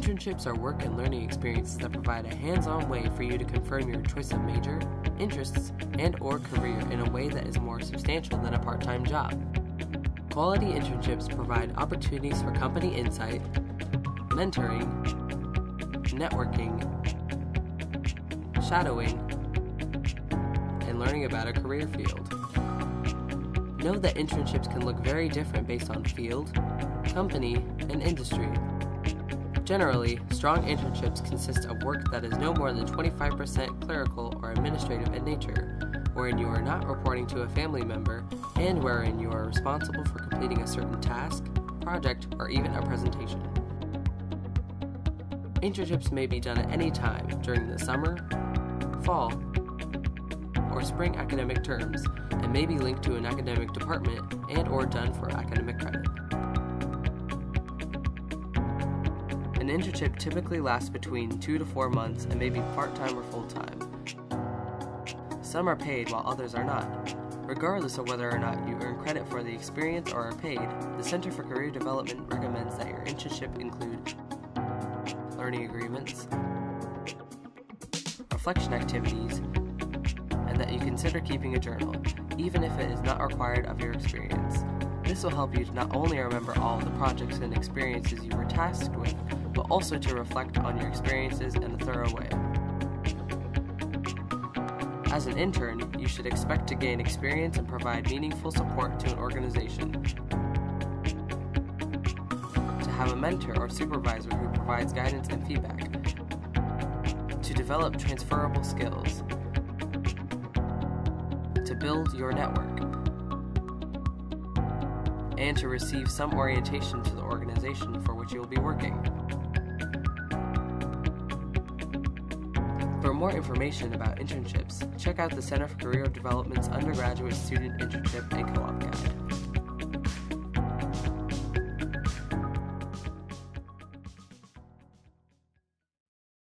Internships are work and learning experiences that provide a hands-on way for you to confirm your choice of major, interests, and or career in a way that is more substantial than a part-time job. Quality internships provide opportunities for company insight, mentoring, networking, shadowing, and learning about a career field. Know that internships can look very different based on field, company, and industry. Generally, strong internships consist of work that is no more than 25% clerical or administrative in nature, wherein you are not reporting to a family member, and wherein you are responsible for completing a certain task, project, or even a presentation. Internships may be done at any time during the summer, fall, or spring academic terms and may be linked to an academic department and or done for academic credit. Internship typically lasts between 2 to 4 months and may be part-time or full-time. Some are paid while others are not. Regardless of whether or not you earn credit for the experience or are paid, the Center for Career Development recommends that your internship include learning agreements, reflection activities, and that you consider keeping a journal, even if it is not required of your experience. This will help you to not only remember all of the projects and experiences you were tasked with, but also to reflect on your experiences in a thorough way. As an intern, you should expect to gain experience and provide meaningful support to an organization. To have a mentor or supervisor who provides guidance and feedback. To develop transferable skills. To build your network. And to receive some orientation to the organization for which you will be working. More information about internships, check out the Center for Career Development's Undergraduate Student Internship and Co-op Guide.